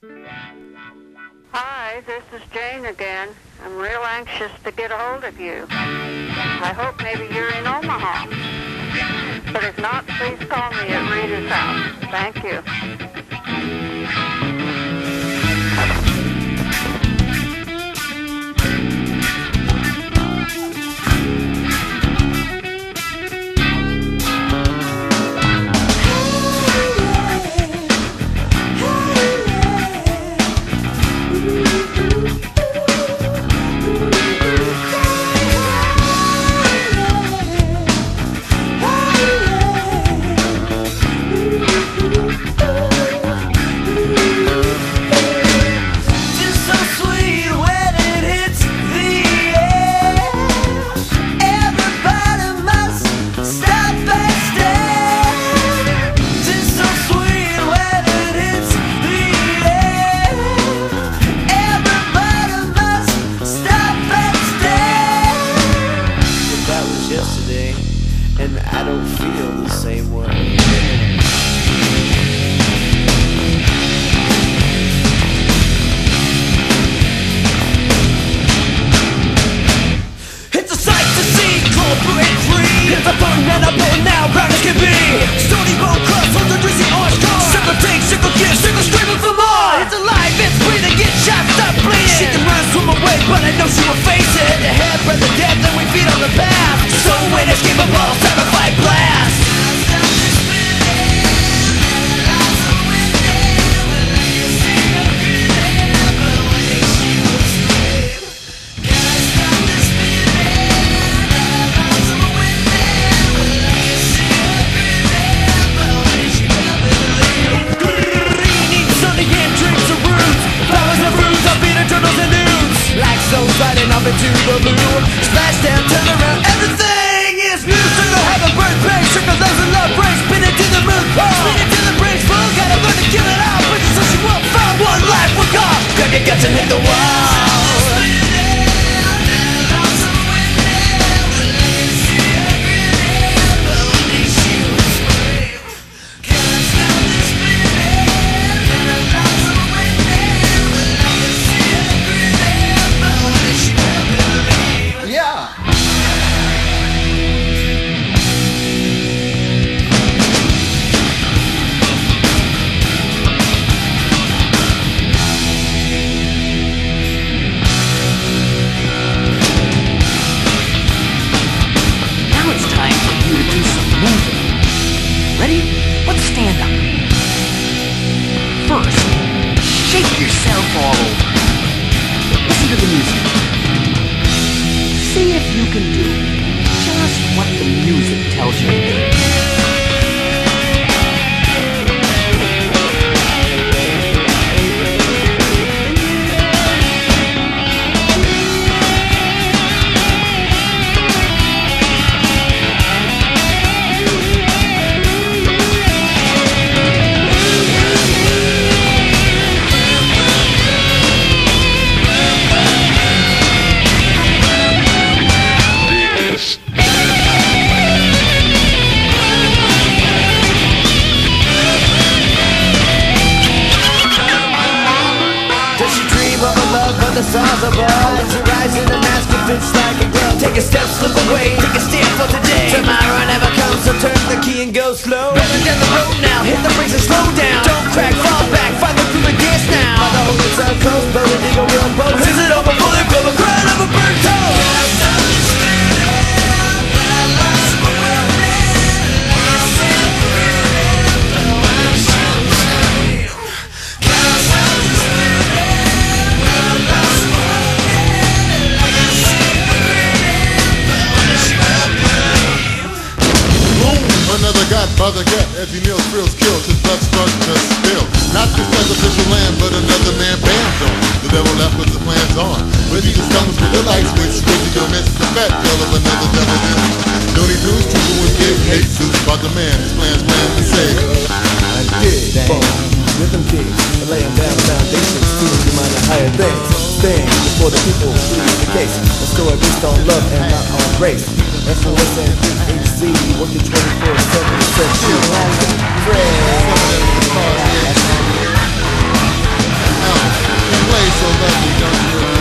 Hi, this is Jane again. I'm real anxious to get a hold of you. I hope maybe you're in Omaha. But if not, please call me at Rita's house. Thank you. And Ready? Let's stand up. Love but the stars above? Is her eyes in a mask that fits like a glove? Take a step, slip away, take a stand for today Tomorrow never comes, so turn the key and go slow Running down the road now, hit the brakes and slow down sacrificial lamb, but another man bams on. The devil left with the plans on. When he just comes with the light switch, switch you'll miss the fat girl of another devil is. Looney Tunes, trouble with Big Jesus, about the man, his plans plan to say. I did, rhythm kicks, laying down foundations, feeding you mind higher things. Things before the people plead the case. A story based on love and not on race. SOS and HC, working 24-7, set you. Fred place so that we don't